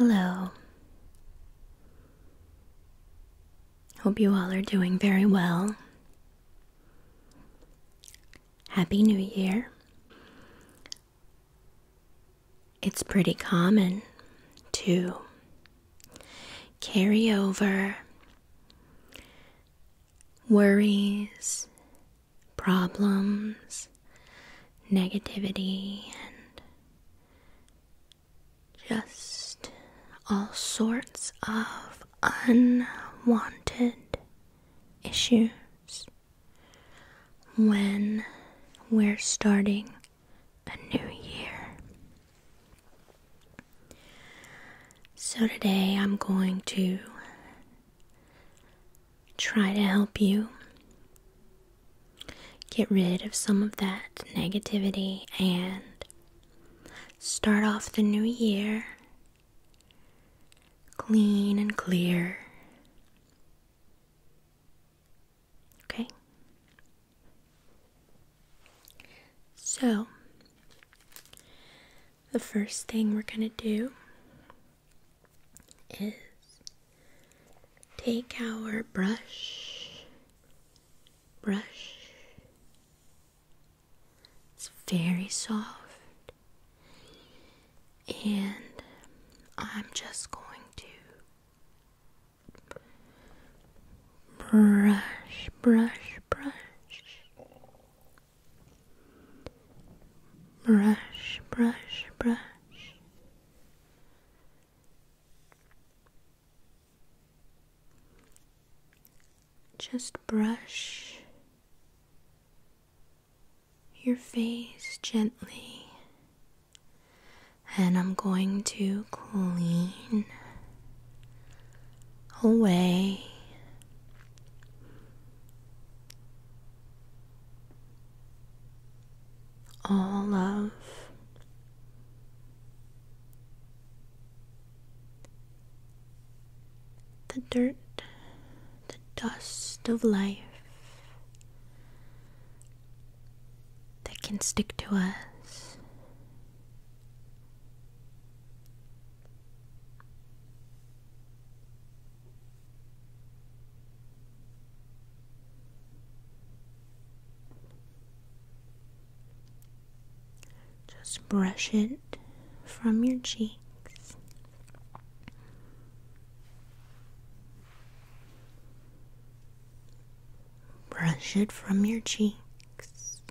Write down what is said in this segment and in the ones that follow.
Hello. Hope you all are doing very well. Happy New Year. It's pretty common to carry over worries, problems, negativity, and just all sorts of unwanted issues when we're starting a new year. So, today I'm going to try to help you get rid of some of that negativity and start off the new year clean and clear. Okay? So, the first thing we're going to do is take our brush, brush. It's very soft, and I'm just going to brush, brush, brush, brush, brush, brush. Just brush your face gently, and I'm going to clean away all of the dirt, the dust of life that can stick to us. Just brush it from your cheeks. Brush it from your cheeks.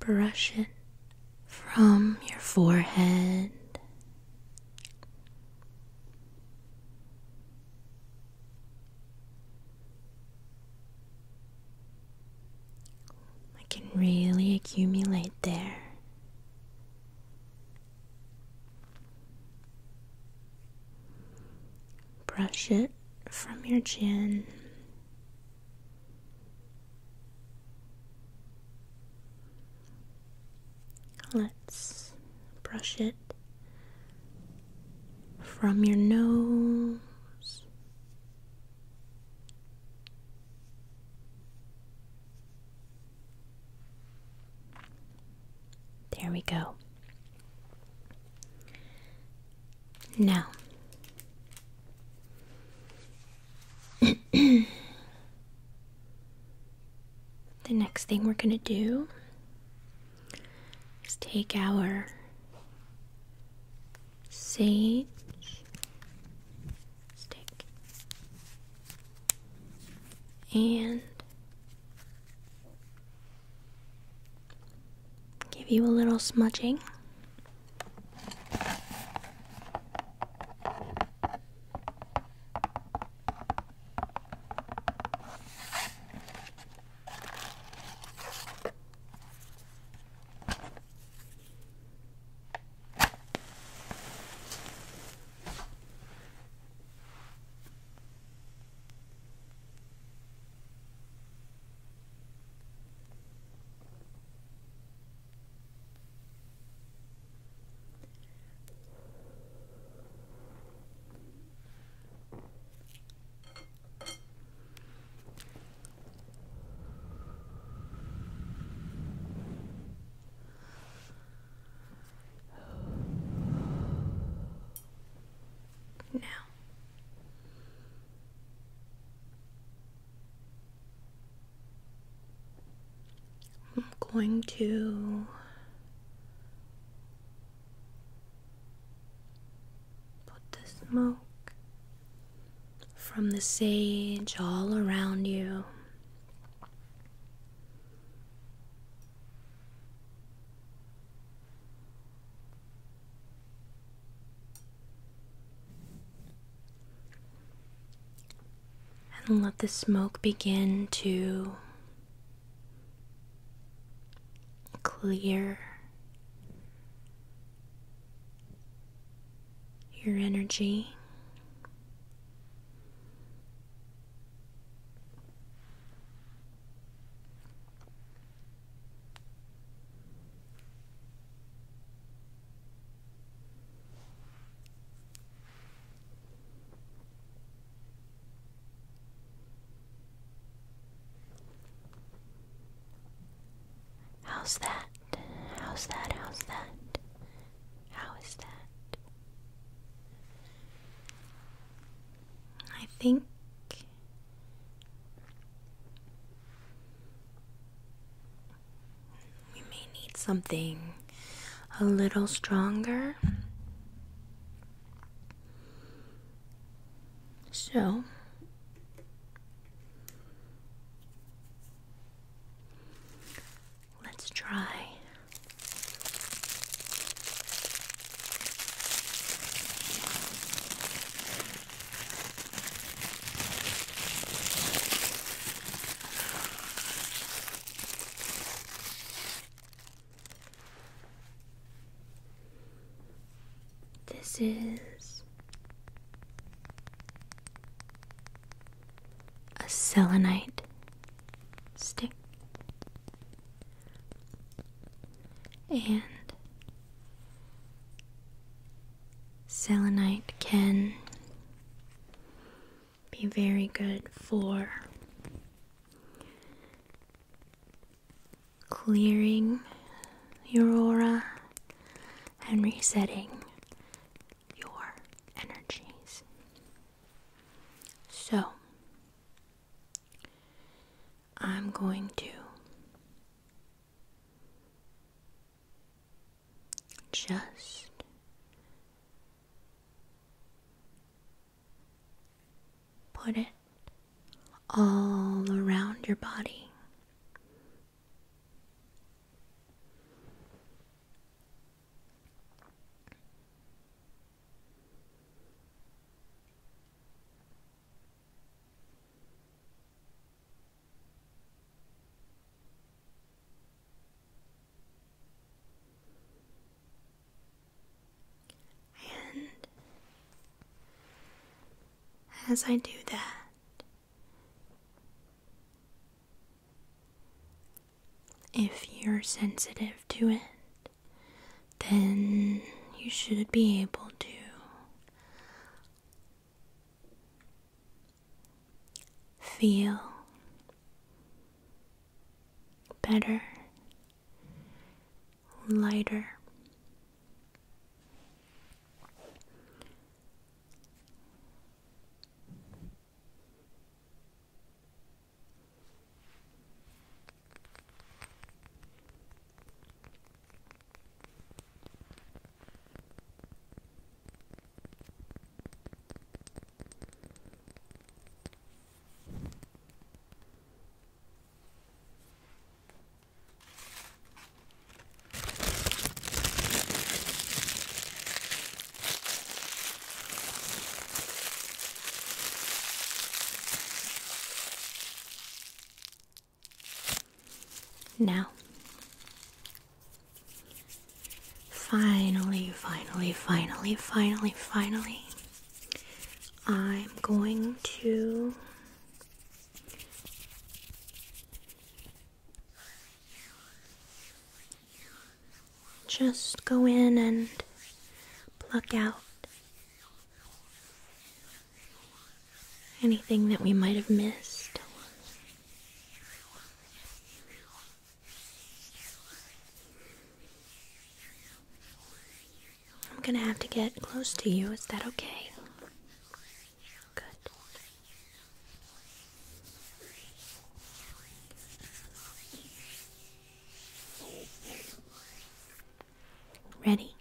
Brush it from your forehead. I can really accumulate there. Brush it from your chin. Let's brush it from your nose. There we go. Now, the next thing we're going to do is take our sage stick and a little smudging. Going to put the smoke from the sage all around you. And let the smoke begin to clear your energy. How's that? How's that? How's that? How is that? I think we may need something a little stronger. So, let's try. This is a selenite stick. And selenite can be very good for clearing your aura and resetting your energies. So, I'm going to just put it all around your body. And as I do that, if you're sensitive to it, then you should be able to feel better, lighter. Now, finally, finally, finally, finally, finally, I'm going to just go in and pluck out anything that we might have missed. gonna have to get close to you. Is that okay? Good. Ready?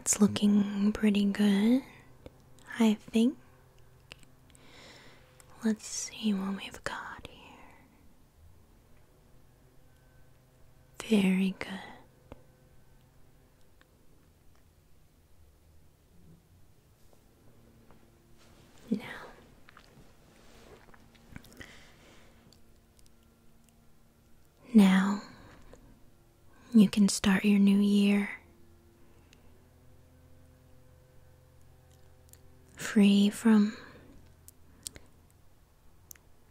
That's looking pretty good, I think. Let's see what we've got here. Very good. Now, now you can start your new year free from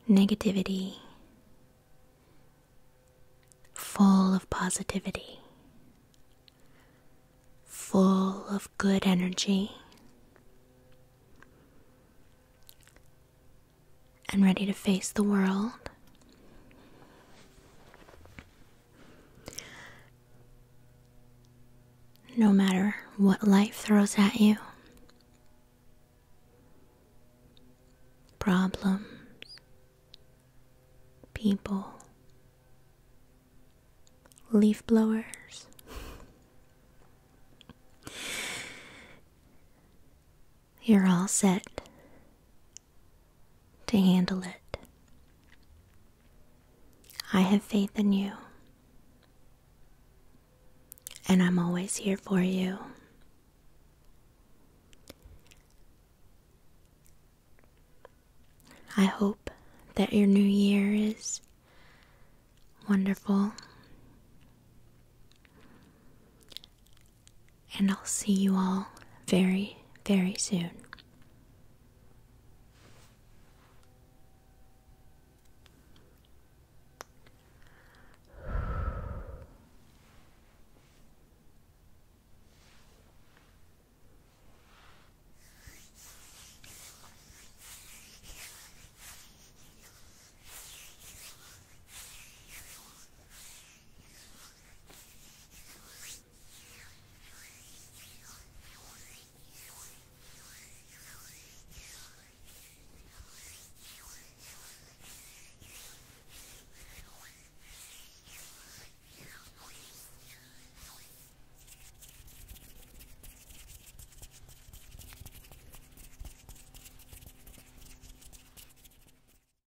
negativity, full of positivity, full of good energy, and ready to face the world. No matter what life throws at you, problems, people, leaf blowers. You're all set to handle it. I have faith in you, and I'm always here for you. I hope that your new year is wonderful. And I'll see you all very, very soon.